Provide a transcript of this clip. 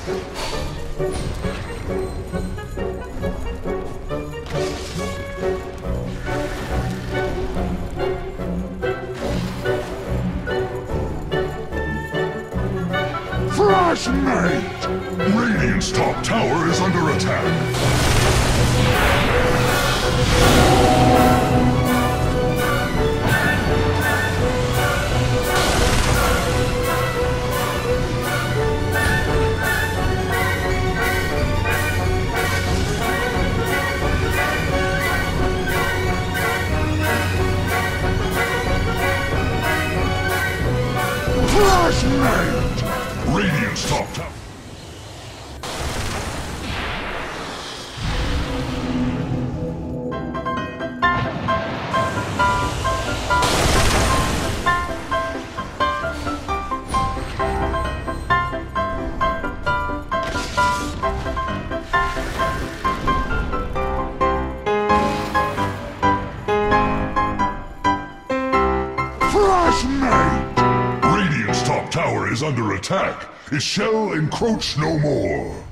Flash mate! Radiant's top tower is under attack. Flashmate! Radiant's top tower. Flashmate! Is under attack. It shall encroach no more.